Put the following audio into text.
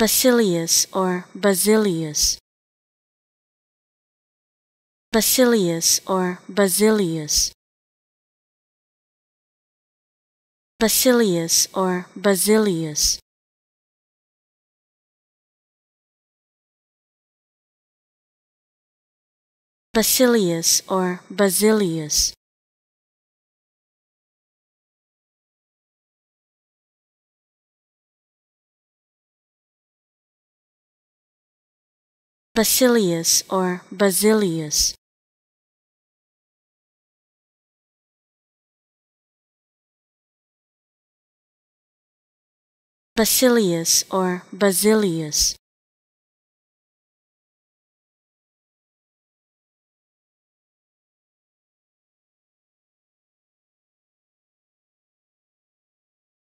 Basilius or Basilius. Basilius or Basilius. Basilius or Basilius. Basilius or Basilius Basilius or Basilius. Basilius or Basilius